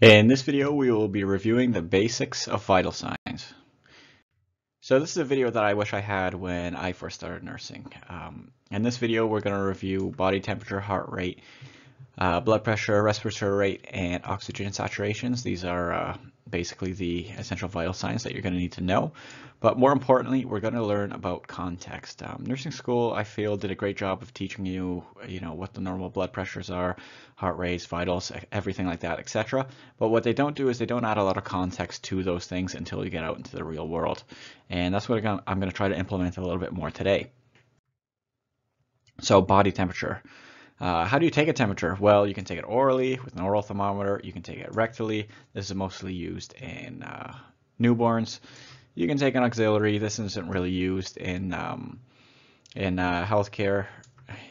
In this video, we will be reviewing the basics of vital signs. So this is a video that I wish I had when I first started nursing. Um, in this video, we're going to review body temperature, heart rate, uh, blood pressure, respiratory rate, and oxygen saturations. These are uh, basically the essential vital signs that you're going to need to know. But more importantly, we're going to learn about context. Um, nursing school, I feel, did a great job of teaching you, you know, what the normal blood pressures are, heart rates, vitals, everything like that, etc. But what they don't do is they don't add a lot of context to those things until you get out into the real world. And that's what I'm going to try to implement a little bit more today. So body temperature. Uh, how do you take a temperature? Well, you can take it orally with an oral thermometer. You can take it rectally. This is mostly used in uh, newborns. You can take an axillary. This isn't really used in um, in uh, healthcare.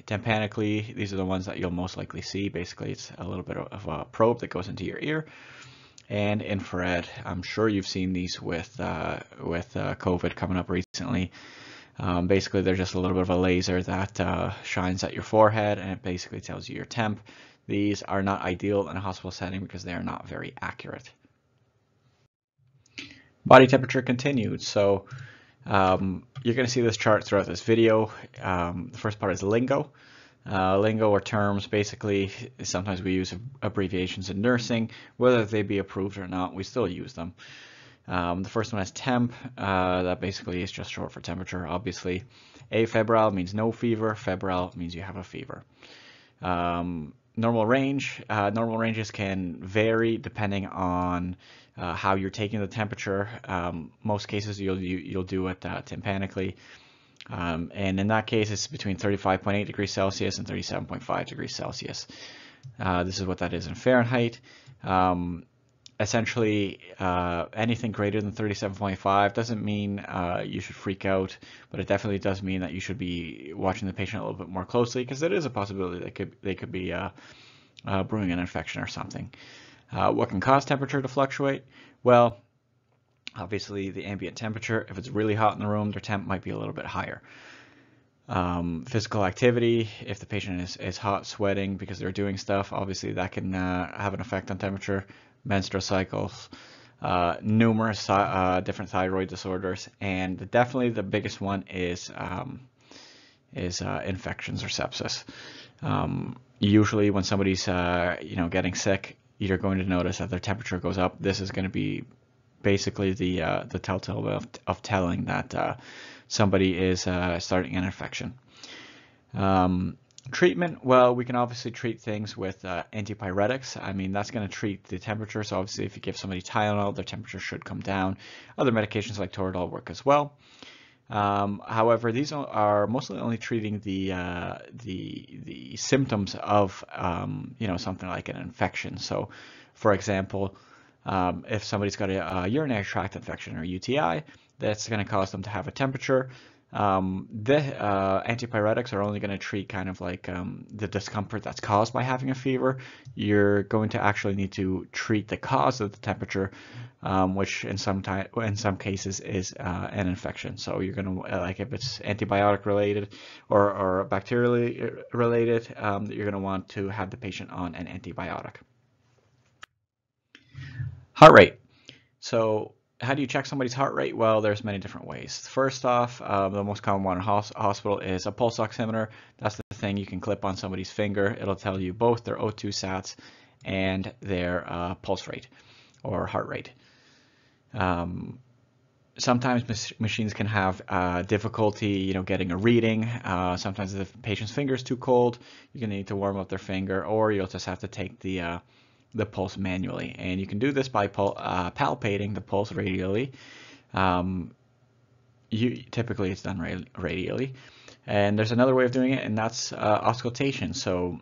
Tympanically, these are the ones that you'll most likely see. Basically, it's a little bit of a probe that goes into your ear. And infrared. I'm sure you've seen these with uh, with uh, COVID coming up recently. Um, basically, they're just a little bit of a laser that uh, shines at your forehead and it basically tells you your temp. These are not ideal in a hospital setting because they are not very accurate. Body temperature continued. So um, you're going to see this chart throughout this video. Um, the first part is lingo. Uh, lingo or terms, basically, sometimes we use abbreviations in nursing. Whether they be approved or not, we still use them. Um, the first one is temp. Uh, that basically is just short for temperature, obviously. Afebrile means no fever. Febrile means you have a fever. Um, normal range. Uh, normal ranges can vary depending on uh, how you're taking the temperature. Um, most cases you'll you, will you will do it uh, tympanically. Um, and in that case, it's between 35.8 degrees Celsius and 37.5 degrees Celsius. Uh, this is what that is in Fahrenheit. Um, essentially uh, anything greater than 37.5 doesn't mean uh, you should freak out, but it definitely does mean that you should be watching the patient a little bit more closely because there is a possibility that could they could be uh, uh brewing an infection or something. Uh, what can cause temperature to fluctuate? Well, obviously the ambient temperature. If it's really hot in the room, their temp might be a little bit higher. Um, physical activity, if the patient is, is hot, sweating because they're doing stuff, obviously that can uh, have an effect on temperature menstrual cycles, uh, numerous uh, different thyroid disorders, and definitely the biggest one is um, is uh, infections or sepsis. Um, usually, when somebody's uh, you know getting sick, you're going to notice that their temperature goes up. This is going to be basically the uh, the telltale of, of telling that uh, somebody is starting an infection. Um, Treatment, well, we can obviously treat things with uh, antipyretics. I mean, that's going to treat the temperature. So obviously, if you give somebody Tylenol, their temperature should come down. Other medications like Toradol work as well. Um, however, these are mostly only treating the uh, the the symptoms of um, you know something like an infection. So, for example, um, if somebody's got a, a, urinary tract infection or UTI, that's going to cause them to have a temperature. Um, the uh, antipyretics are only going to treat kind of like um, the discomfort that's caused by having a fever. You're going to actually need to treat the cause of the temperature, um, which in some time, in some cases is uh, an infection. So you're going to uh, like if it's antibiotic related or, or bacterially related, um, you're going to want to have the patient on an antibiotic. Heart rate. So how do you check somebody's heart rate? Well, there's many different ways. First off, uh, the most common one in hospital is a pulse oximeter. That's the thing you can clip on somebody's finger. It'll tell you both their O2 sats and their uh, pulse rate or heart rate. Um, sometimes machines can have uh, difficulty, you know, getting a reading. Uh, sometimes the patient's finger is too cold, you're gonna need to warm up their finger, or you'll just have to take the uh, the pulse manually. And you can do this by uh, palpating the pulse radially. Um, you, typically it's done radially. And there's another way of doing it, and that's uh, auscultation. So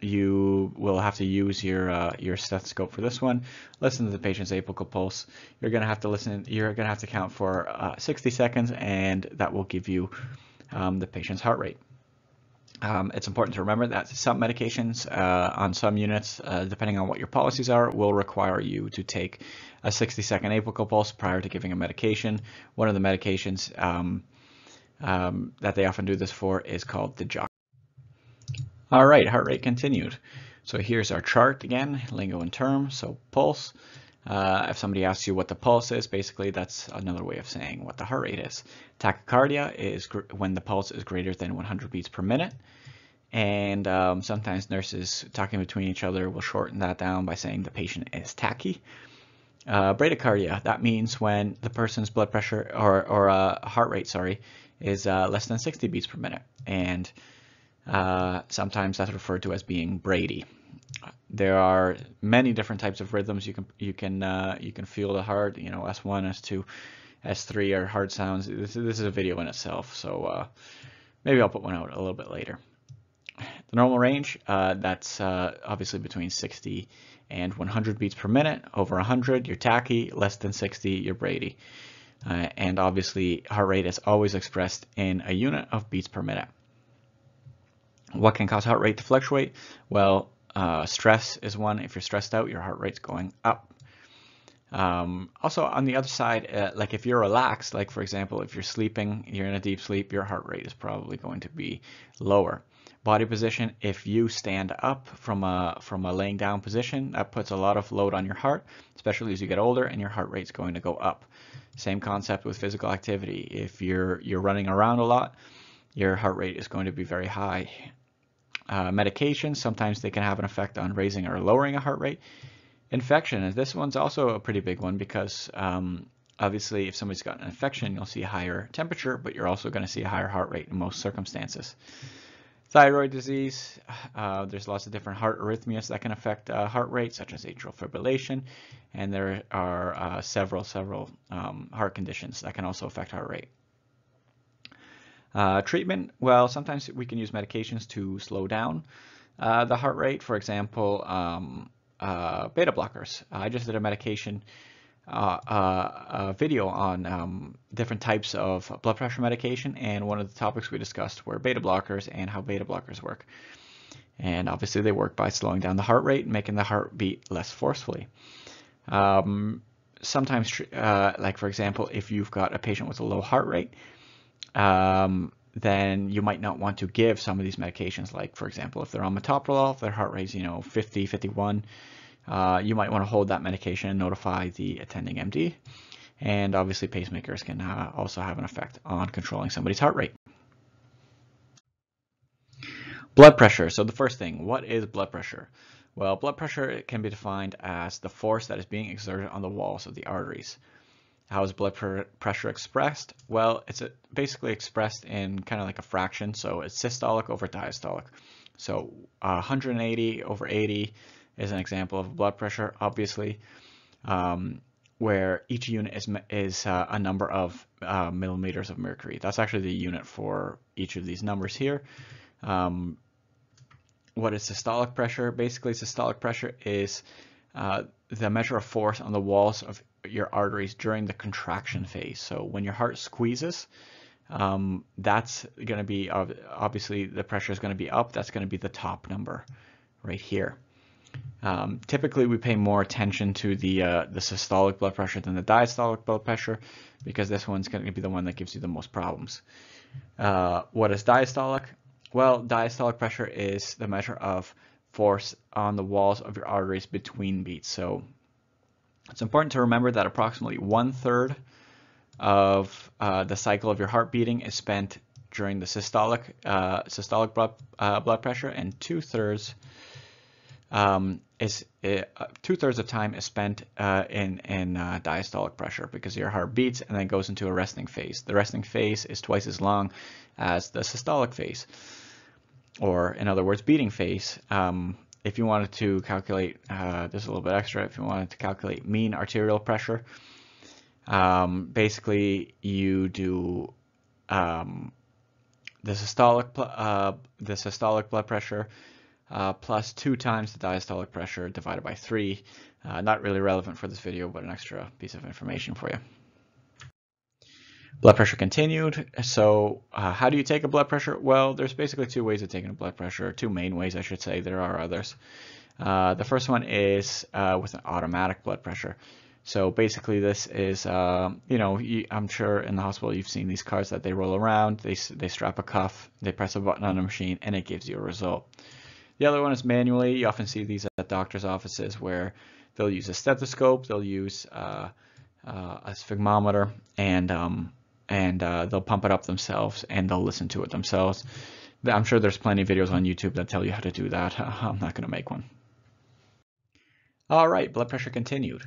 you will have to use your uh, your stethoscope for this one. Listen to the patient's apical pulse. You're going to have to listen. You're to have to count for uh, 60 seconds, and that will give you um, the patient's heart rate. Um, it's important to remember that some medications uh, on some units, uh, depending on what your policies are, will require you to take a 60 second apical pulse prior to giving a medication. One of the medications um, um, that they often do this for is called the jock. All right, heart rate continued. So here's our chart again, lingo and terms. So pulse. Uh, if somebody asks you what the pulse is, basically that's another way of saying what the heart rate is. Tachycardia is when the pulse is greater than 100 beats per minute. And um, sometimes nurses talking between each other will shorten that down by saying the patient is tachy. Uh, bradycardia, that means when the person's blood pressure or, or uh, heart rate, sorry, is uh, less than 60 beats per minute. And uh, sometimes that's referred to as being Brady. There are many different types of rhythms you can you can uh, you can feel the heart. You know, S1, S2, S3 are heart sounds. This, this is a video in itself, so uh, maybe I'll put one out a little bit later. The normal range, uh, that's uh, obviously between 60 and 100 beats per minute. Over 100, you're tachy. Less than 60, you're Brady. And obviously, heart rate is always expressed in a unit of beats per minute. What can cause heart rate to fluctuate? Well, uh, stress is one. If you're stressed out, your heart rate's going up. Um, also, on the other side, uh, like if you're relaxed, like for example, if you're sleeping, you're in a deep sleep, your heart rate is probably going to be lower. Body position, if you stand up from a from a laying down position, that puts a lot of load on your heart, especially as you get older, and your heart rate's going to go up. Same concept with physical activity. If you're you're running around a lot, your heart rate is going to be very high uh, medications, sometimes they can have an effect on raising or lowering a heart rate. Infection, and this one's also a pretty big one because um, obviously if somebody's got an infection, you'll see a higher temperature, but you're also going to see a higher heart rate in most circumstances. Thyroid disease, uh, there's lots of different heart arrhythmias that can affect uh, heart rate, such as atrial fibrillation, and there are uh, several, several um, heart conditions that can also affect heart rate. Uh, treatment, well, sometimes we can use medications to slow down uh, the heart rate. For example, um, uh, beta blockers. I just did a medication uh, uh, a video on um, different types of blood pressure medication, and one of the topics we discussed were beta blockers and how beta blockers work. And obviously, they work by slowing down the heart rate, and making the heart beat less forcefully. Um, sometimes, uh, like for example, if you've got a patient with a low heart rate, um, then you might not want to give some of these medications. Like, for example, if they're on metoprolol, if their heart rate's, you know, 50, 51, uh, you might want to hold that medication and notify the attending MD. And obviously, pacemakers can uh, also have an effect on controlling somebody's heart rate. Blood pressure. So the first thing, what is blood pressure? Well, blood pressure can be defined as the force that is being exerted on the walls of the arteries. How is blood pr pressure expressed? Well, it's a, basically expressed in kind of like a fraction. So it's systolic over diastolic. So uh, 180 over 80 is an example of blood pressure, obviously, um, where each unit is, is uh, a number of uh, millimeters of mercury. That's actually the unit for each of these numbers here. Um, what is systolic pressure? Basically, systolic pressure is uh, the measure of force on the walls of your arteries during the contraction phase. So when your heart squeezes, um, that's going to be obviously the pressure is going to be up. That's going to be the top number right here. Um, typically, we pay more attention to the uh, the systolic blood pressure than the diastolic blood pressure because this one's going to be the one that gives you the most problems. Uh, what is diastolic? Well, diastolic pressure is the measure of force on the walls of your arteries between beats. So it's important to remember that approximately one third of uh, the cycle of your heart beating is spent during the systolic uh, systolic blood, uh, blood pressure, and two thirds um, is uh, two thirds of time is spent uh, in in uh, diastolic pressure because your heart beats and then goes into a resting phase. The resting phase is twice as long as the systolic phase, or in other words, beating phase. Um, if you wanted to calculate, uh, there's a little bit extra, if you wanted to calculate mean arterial pressure, um, basically you do um, the systolic uh, the systolic blood pressure uh, plus two times the diastolic pressure divided by three. Uh, not really relevant for this video, but an extra piece of information for you. Blood pressure continued. So uh, how do you take a blood pressure? Well, there's basically two ways of taking a blood pressure, two main ways I should say. There are others. Uh, the first one is uh, with an automatic blood pressure. So basically this is, uh, you know, I'm sure in the hospital you've seen these cars that they roll around, they, they strap a cuff, they press a button on a machine, and it gives you a result. The other one is manually. You often see these at doctor's offices where they'll use a stethoscope, they'll use uh, uh, a sphygmometer, and um, and uh, they'll pump it up themselves and they'll listen to it themselves. I'm sure there's plenty of videos on YouTube that tell you how to do that. I'm not going to make one. All right, blood pressure continued.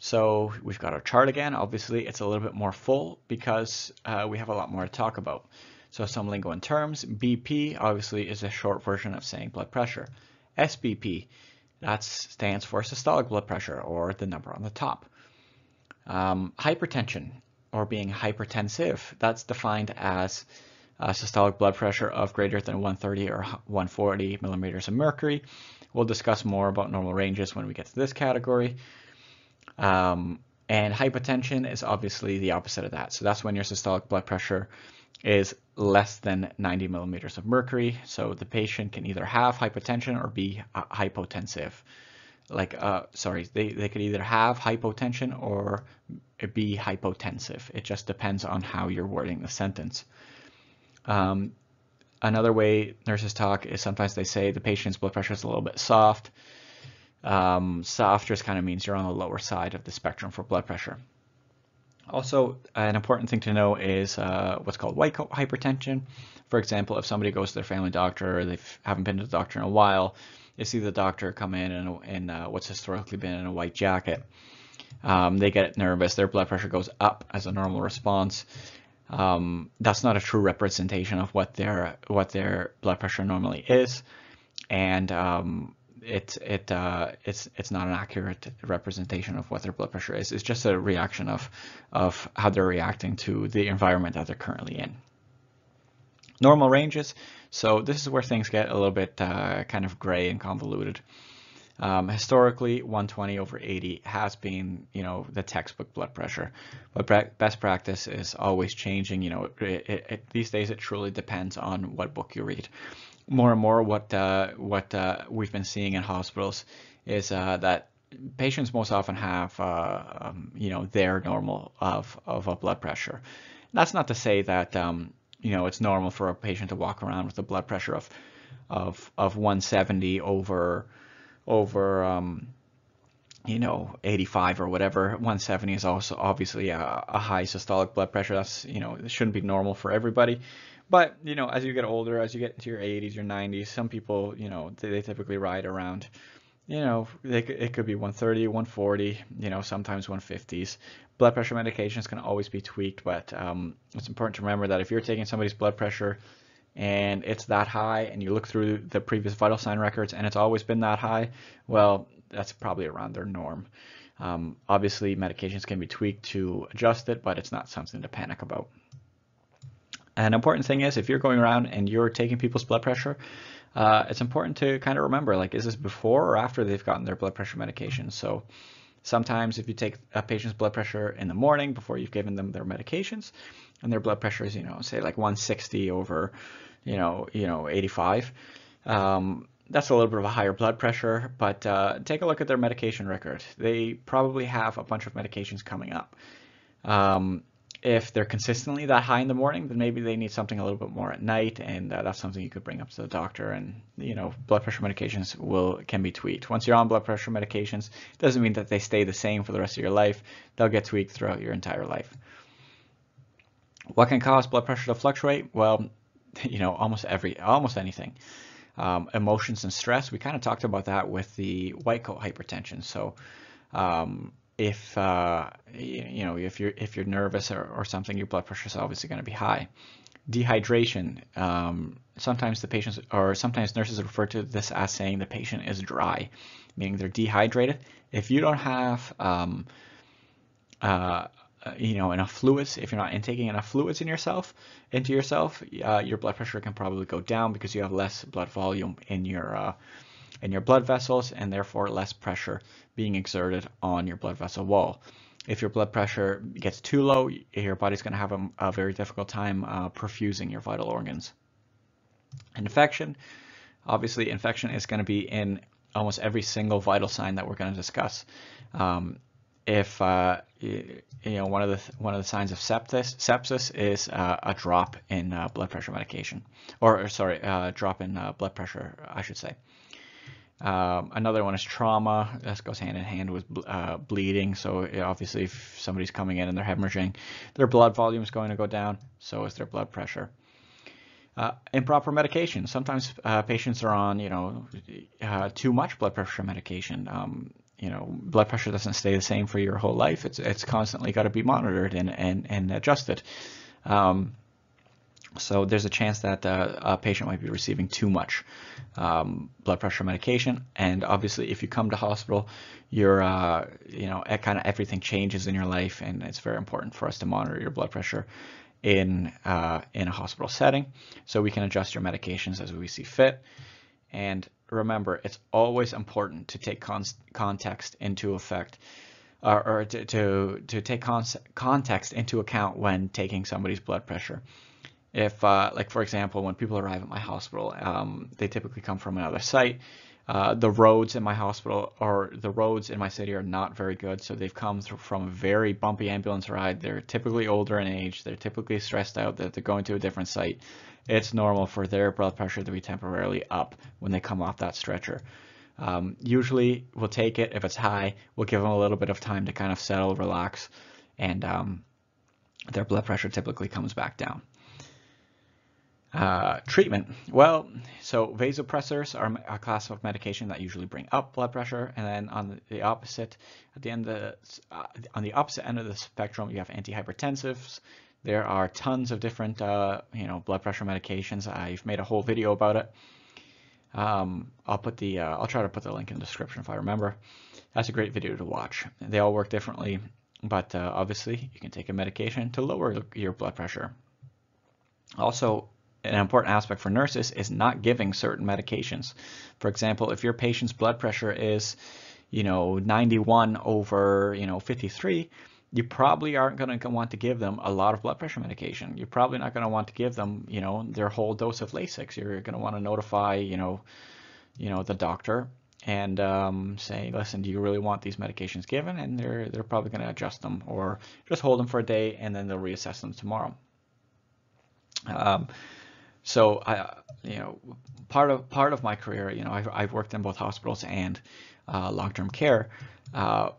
So we've got our chart again. Obviously, it's a little bit more full because uh, we have a lot more to talk about. So some lingo terms. BP obviously is a short version of saying blood pressure. SBP, that stands for systolic blood pressure or the number on the top. Um, hypertension or being hypertensive, that's defined as uh, systolic blood pressure of greater than 130 or 140 millimeters of mercury. We'll discuss more about normal ranges when we get to this category. Um, and hypotension is obviously the opposite of that. So that's when your systolic blood pressure is less than 90 millimeters of mercury. So the patient can either have hypotension or be hypotensive. Like, uh, sorry, they, they could either have hypotension or be hypotensive. It just depends on how you're wording the sentence. Um, another way nurses talk is sometimes they say the patient's blood pressure is a little bit soft. Um, soft just kind of means you're on the lower side of the spectrum for blood pressure. Also, an important thing to know is uh, what's called white coat hypertension. For example, if somebody goes to their family doctor or they haven't been to the doctor in a while, they see the doctor come in in uh, what's historically been in a white jacket. Um, they get nervous, their blood pressure goes up as a normal response, um, that's not a true representation of what their what their blood pressure normally is, and um, it it uh, it's it's not an accurate representation of what their blood pressure is. It's just a reaction of of how they're reacting to the environment that they're currently in. Normal ranges. So this is where things get a little bit uh, kind of gray and convoluted. Um, historically, 120 over 80 has been, you know, the textbook blood pressure. But best practice is always changing. You know, it, it, it, these days it truly depends on what book you read. More and more, what uh, what uh, we've been seeing in hospitals is uh, that patients most often have, uh, um, you know, their normal of of a blood pressure. That's not to say that, um, you know, it's normal for a patient to walk around with a blood pressure of of of 170 over over um, you know 85 or whatever. 170 is also obviously a, a, high systolic blood pressure. That's you know it shouldn't be normal for everybody. But you know as you get older as you get into your 80s your 90s some people you know they, they typically ride around you know they, it could be 130 140 you know sometimes 150s blood pressure medications can always be tweaked but um, it's important to remember that if you're taking somebody's blood pressure and it's that high and you look through the previous vital sign records and it's always been that high, well, that's probably around their norm. Um, obviously, medications can be tweaked to adjust it, but it's not something to panic about. An important thing is if you're going around and you're taking people's blood pressure, uh, it's important to kind of remember, like, is this before or after they've gotten their blood pressure medication? So sometimes if you take a patient's blood pressure in the morning before you've given them their medications, and their blood pressure is, you know, say like 160 over, you know, you know, 85. Um, that's a little bit of a higher blood pressure, but uh, take a look at their medication record. They probably have a bunch of medications coming up. Um, if they're consistently that high in the morning, then maybe they need something a little bit more at night, and uh, that's something you could bring up to the doctor. And you know, blood pressure medications will can be tweaked. Once you're on blood pressure medications, doesn't mean that they stay the same for the rest of your life. They'll get tweaked throughout your entire life. What can cause blood pressure to fluctuate? Well, you know, almost every, almost anything. Um, emotions and stress, we kind of talked about that with the white coat hypertension. So um, if, uh, you know, if you're, if you're nervous or, or something, your blood pressure is obviously going to be high. Dehydration, um, sometimes the patients, or sometimes nurses refer to this as saying the patient is dry, meaning they're dehydrated. If you don't have um, uh, you know enough fluids if you're not intaking enough fluids in yourself into yourself uh, your blood pressure can probably go down because you have less blood volume in your uh, in your blood vessels and therefore less pressure being exerted on your blood vessel wall. If your blood pressure gets too low your body's going to have a, a, very difficult time uh, perfusing your vital organs. Infection obviously infection is going to be in almost every single vital sign that we're going to discuss. Um, if uh, you, know one of the one of the signs of sepsis sepsis is uh, a drop in uh, blood pressure medication, or, or sorry, a drop in uh, blood pressure, I should say. Um, another one is trauma. This goes hand in hand with uh, bleeding. So obviously, if somebody's coming in and they're hemorrhaging, their blood volume is going to go down. So is their blood pressure. Uh, improper medication. Sometimes uh, patients are on, you know, uh, too much blood pressure medication. Um, you know, blood pressure doesn't stay the same for your whole life. It's it's constantly got to be monitored and and and adjusted. Um, so there's a chance that uh, a patient might be receiving too much um, blood pressure medication, and obviously, if you come to hospital, you're, uh, you know, kind of everything changes in your life, and it's very important for us to monitor your blood pressure in uh, in a hospital setting, so we can adjust your medications as we see fit. And remember, it's always important to take con context into effect. Or, or to, to, to take context into account when taking somebody's blood pressure if uh, like for example when people arrive at my hospital um, they typically come from another site. Uh, the roads in my hospital or the roads in my city are not very good so they've come from a very bumpy ambulance ride. They're typically older in age. They're typically stressed out. That they're going to a different site. It's normal for their blood pressure to be temporarily up when they come off that stretcher. Um, usually we'll take it. If it's high we'll give them a little bit of time to kind of settle relax and um, their blood pressure typically comes back down uh, treatment. Well, so vasopressors are a class of medication that usually bring up blood pressure, and then on the opposite, at the end, the, uh, on the opposite end of the spectrum, you have antihypertensives. There are tons of different, uh, you know, blood pressure medications. I've made a whole video about it. Um, I'll put the, uh, I'll try to put the link in the description if I remember. That's a great video to watch. They all work differently, but uh, obviously you can take a medication to lower your blood pressure. Also, an important aspect for nurses is not giving certain medications. For example, if your patient's blood pressure is, you know, 91 over, you know, 53, you probably aren't going to want to give them a lot of blood pressure medication. You're probably not going to want to give them, you know, their whole dose of Lasix. You're going to want to notify, you know, you know, the doctor and um, say, listen, do you really want these medications given? And they're they're probably going to adjust them or just hold them for a day and then they'll reassess them tomorrow. Um, so I, you know, part of part of my career, you know, I've, I've worked in both hospitals and uh, long-term care, uh,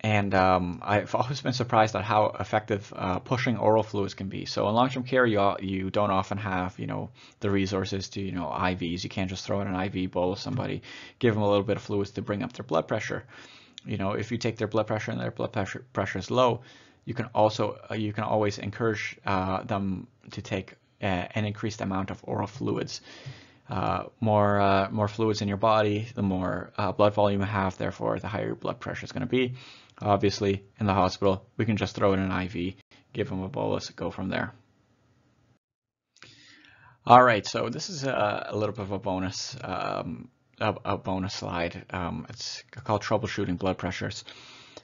and um, I've always been surprised at how effective uh, pushing oral fluids can be. So in long-term care, you you don't often have you know the resources to you know IVs. You can't just throw in an IV bowl somebody, give them a little bit of fluids to bring up their blood pressure. You know, if you take their blood pressure and their blood pressure pressure is low, you can also uh, you can always encourage uh, them to take uh, an increased amount of oral fluids. Uh, more uh, more fluids in your body, the more uh, blood volume you have, therefore the higher your blood pressure is going to be. Obviously, in the hospital, we can just throw in an IV, give them a bolus, go from there. All right, so this is a, a little bit of a bonus, um, a, a, bonus slide. Um, it's called troubleshooting blood pressures.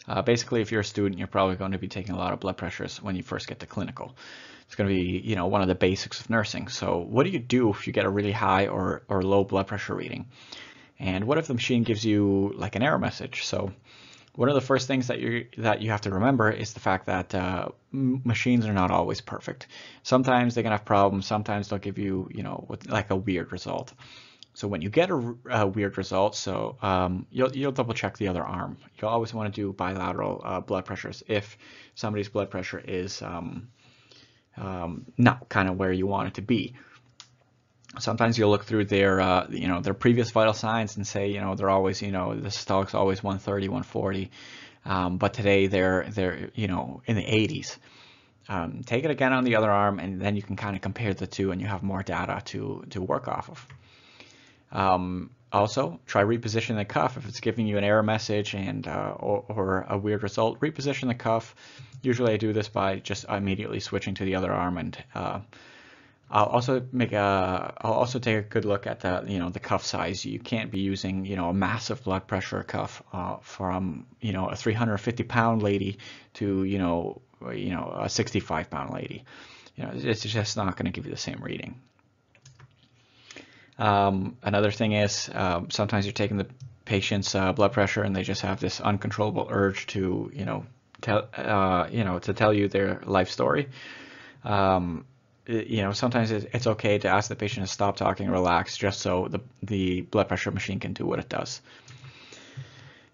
Uh, basically, if you're a student, you're probably going to be taking a lot of blood pressures when you first get to clinical. It's going to be, you know, one of the basics of nursing. So what do you do if you get a really high or, or low blood pressure reading? And what if the machine gives you like an error message? So one of the first things that you that you have to remember is the fact that uh, machines are not always perfect. Sometimes they can have problems. Sometimes they'll give you, you know, like a weird result. So when you get a, a weird result, so um, you'll, you'll double check the other arm. You'll always want to do bilateral uh, blood pressures if somebody's blood pressure is um, um, not kind of where you want it to be. Sometimes you'll look through their, uh, you know, their previous vital signs and say, you know, they're always, you know, the stock's always 130, 140, um, but today they're, they're, you know, in the 80s. Um, take it again on the other arm, and then you can kind of compare the two, and you have more data to to work off of. Um, also, try repositioning the cuff. If it's giving you an error message and uh, or, or, a weird result, reposition the cuff. Usually I do this by just immediately switching to the other arm and uh, I'll also make a, I'll also take a good look at the, you know, the cuff size. You can't be using, you know, a massive blood pressure cuff uh, from, you know, a 350 pound lady to, you know, you know, a 65 pound lady. You know, it's just not going to give you the same reading. Um, another thing is um, sometimes you're taking the patient's uh, blood pressure and they just have this uncontrollable urge to, you know, tell, uh, you know, to tell you their life story. Um, you know, sometimes it's okay to ask the patient to stop talking, and relax, just so the, the blood pressure machine can do what it does.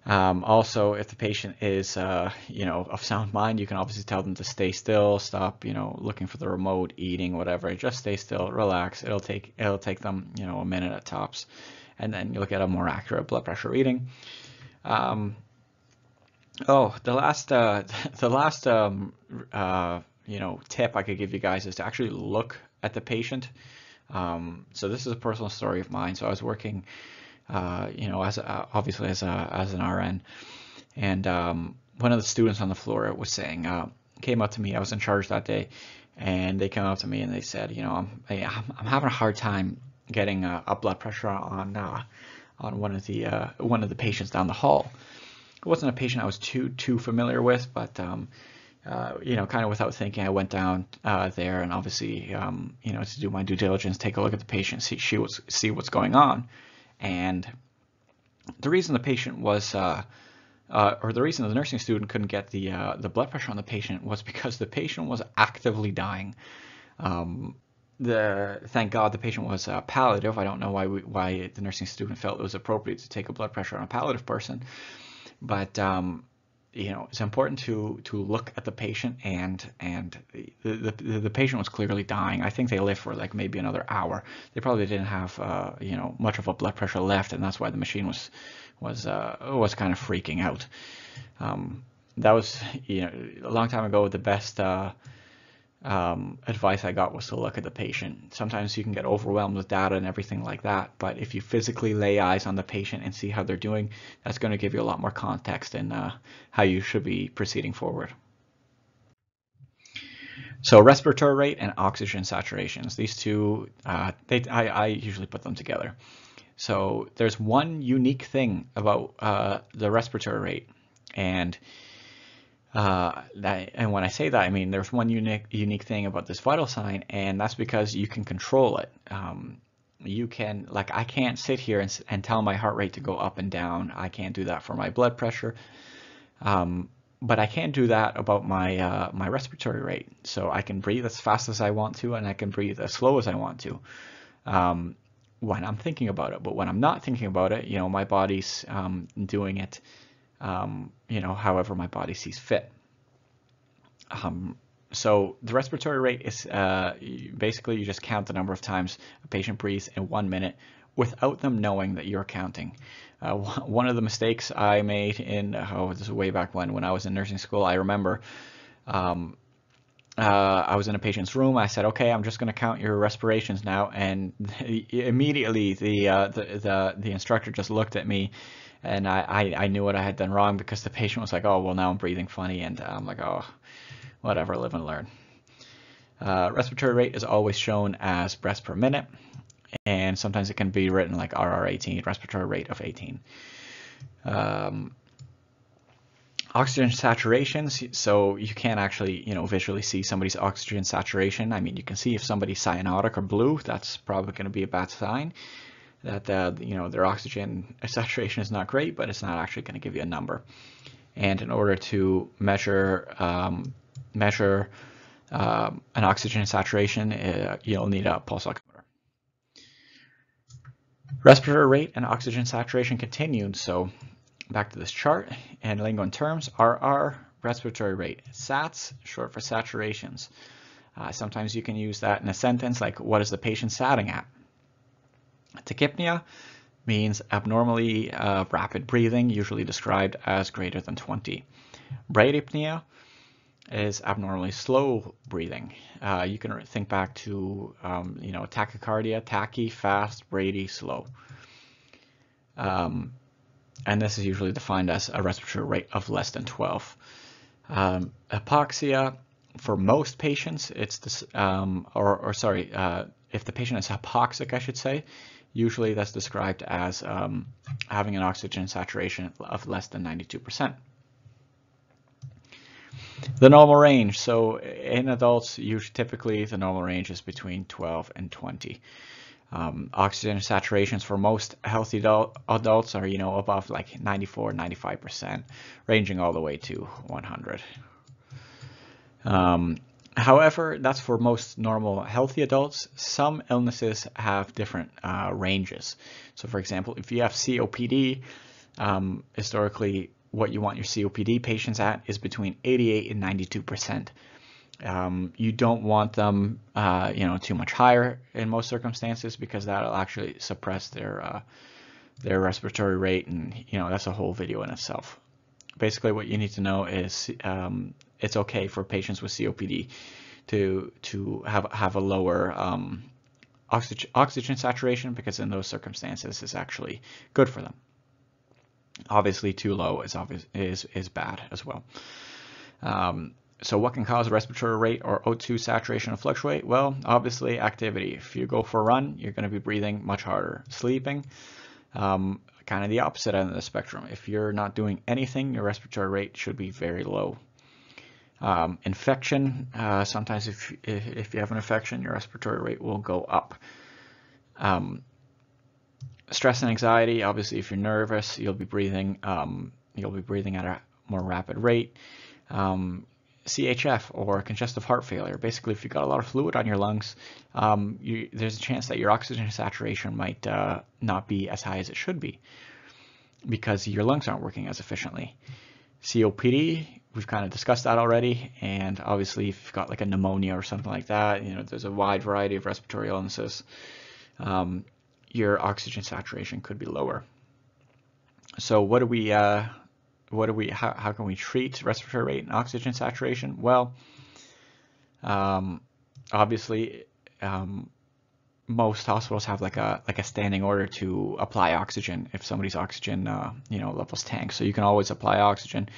Um, also, if the patient is, uh, you know, of sound mind, you can obviously tell them to stay still, stop, you know, looking for the remote, eating, whatever. Just stay still, relax. It'll take it'll take them, you know, a minute at tops, and then you'll get a more accurate blood pressure reading. Um, oh, the last uh, the last um, uh, you know tip I could give you guys is to actually look at the patient. Um, so this is a personal story of mine. So I was working uh, you know, as a, obviously as a, as an RN. And um, one of the students on the floor was saying, uh, came up to me. I was in charge that day, and they came up to me and they said, you know, I'm I'm, I'm having a hard time getting a, a blood pressure on uh, on one of the uh, one of the patients down the hall. It wasn't a patient I was too too familiar with, but um, uh, you know, kind of without thinking, I went down uh, there and obviously, um, you know, to do my due diligence, take a look at the patient, see, see what's see what's going on. And the reason the patient was, uh, uh, or the reason the nursing student couldn't get the uh, the blood pressure on the patient was because the patient was actively dying. Um, the thank God the patient was uh, palliative. I don't know why we, why the nursing student felt it was appropriate to take a blood pressure on a palliative person, but um, you know, it's important to to look at the patient and and the, the, the patient was clearly dying. I think they lived for like maybe another hour. They probably didn't have uh, you know much of a blood pressure left, and that's why the machine was was uh, was kind of freaking out. Um, that was you know a long time ago. The best uh, um, advice I got was to look at the patient. Sometimes you can get overwhelmed with data and everything like that, but if you physically lay eyes on the patient and see how they're doing, that's going to give you a lot more context in uh, how you should be proceeding forward. So respiratory rate and oxygen saturations, these two, uh, they, I, I, usually put them together. So there's one unique thing about uh, the respiratory rate, and uh, that, and when I say that, I mean there's one unique unique thing about this vital sign, and that's because you can control it. Um, you can like I can't sit here and, and tell my heart rate to go up and down. I can't do that for my blood pressure, um, but I can do that about my uh, my respiratory rate. So I can breathe as fast as I want to, and I can breathe as slow as I want to. Um, when I'm thinking about it, but when I'm not thinking about it, you know, my body's um, doing it um, you know, however my body sees fit. Um, so the respiratory rate is uh, basically you just count the number of times a patient breathes in one minute without them knowing that you're counting. Uh, one of the mistakes I made in, oh, this is way back when, when I was in nursing school, I remember um, uh, I was in a patient's room. I said, okay, I'm just going to count your respirations now. And immediately the, uh, the, the, the instructor just looked at me and I, I, I, knew what I had done wrong because the patient was like, oh, well, now I'm breathing funny. And I'm like, oh, whatever, live and learn. Uh, respiratory rate is always shown as breaths per minute. And sometimes it can be written like RR18, respiratory rate of 18. Um, oxygen saturation, so you can't actually, you know, visually see somebody's oxygen saturation. I mean, you can see if somebody's cyanotic or blue, that's probably going to be a bad sign that uh, you know their oxygen saturation is not great, but it's not actually going to give you a number. And in order to measure um, measure uh, an oxygen saturation, uh, you'll need a pulse oximeter. Respiratory rate and oxygen saturation continued. So back to this chart and lingo in terms, RR respiratory rate, SATs short for saturations. Uh, sometimes you can use that in a sentence like what is the patient satting at? Tachypnea means abnormally uh, rapid breathing, usually described as greater than 20. Bradypnea is abnormally slow breathing. Uh, you can think back to, um, you know, tachycardia, tachy, fast, brady, slow. Um, and this is usually defined as a respiratory rate of less than 12. Um, hypoxia, for most patients, it's this, um, or, or sorry, uh, if the patient is hypoxic, I should say, Usually that's described as um, having an oxygen saturation of less than 92%. The normal range. So in adults, usually typically the normal range is between 12 and 20. Um, oxygen saturations for most healthy adult, adults are, you know, above like 94, 95%, ranging all the way to 100. Um, however, that's for most normal healthy adults. Some illnesses have different uh, ranges. So for example, if you have COPD, um, historically what you want your COPD patients at is between 88 and 92 percent. Um, you don't want them, uh, you know, too much higher in most circumstances because that'll actually suppress their uh, their respiratory rate, and you know that's a whole video in itself. Basically, what you need to know is um, it's okay for patients with COPD to to have have a lower um, oxygen, oxygen saturation because in those circumstances it's actually good for them. Obviously, too low is obvious is is bad as well. Um, so what can cause respiratory rate or O2 saturation to fluctuate? Well, obviously activity. If you go for a run, you're going to be breathing much harder. Sleeping, um, kind of the opposite end of the spectrum. If you're not doing anything, your respiratory rate should be very low. Um, infection, uh, sometimes if, if, you have an infection, your respiratory rate will go up. Um, stress and anxiety, obviously if you're nervous, you'll be breathing, um, you'll be breathing at a more rapid rate. Um, CHF or congestive heart failure. Basically, if you've got a lot of fluid on your lungs, um, you, there's a chance that your oxygen saturation might uh, not be as high as it should be because your lungs aren't working as efficiently. COPD, we've kind of discussed that already, and obviously if you've got like a pneumonia or something like that, you know, there's a wide variety of respiratory illnesses. Um, your oxygen saturation could be lower. So what do we uh, what do we how, how can we treat respiratory rate and oxygen saturation? Well, um, obviously, um, most hospitals have like a like a standing order to apply oxygen if somebody's oxygen uh, you know levels tank. So you can always apply oxygen.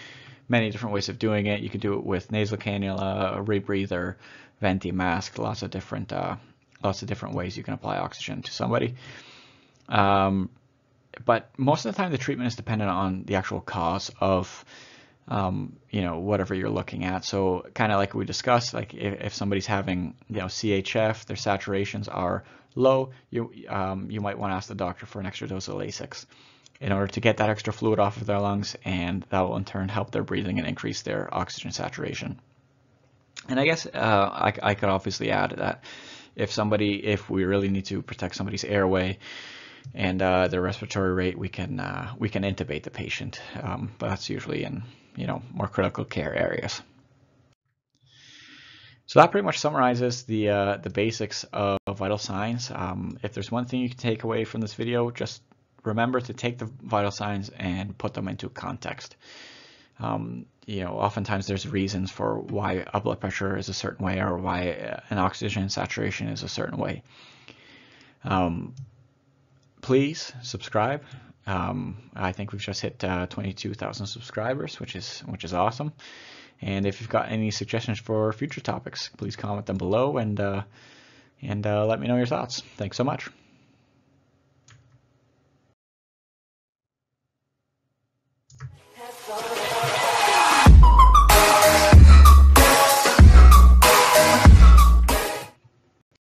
Many different ways of doing it. You can do it with nasal cannula, a rebreather, venti mask, lots of different uh, lots of different ways you can apply oxygen to somebody. Um, but most of the time the treatment is dependent on the actual cause of um, you know whatever you're looking at so kind of like we discussed like if, if, somebody's having you know CHF their saturations are low you um, you might want to ask the doctor for an extra dose of Lasix in order to get that extra fluid off of their lungs and that will in turn help their breathing and increase their oxygen saturation and I guess uh, I, I could obviously add that if somebody if we really need to protect somebody's airway and uh, their respiratory rate, we can uh, we can intubate the patient, um, but that's usually in you know more critical care areas. So that pretty much summarizes the uh, the basics of vital signs. Um, if there's one thing you can take away from this video, just remember to take the vital signs and put them into context. Um, you know, oftentimes there's reasons for why a blood pressure is a certain way or why uh, an oxygen saturation is a certain way. Um, please subscribe. Um, I think we've just hit uh, 22,000 subscribers, which is which is awesome. And if you've got any suggestions for future topics, please comment them below and uh, and uh, let me know your thoughts. Thanks so much.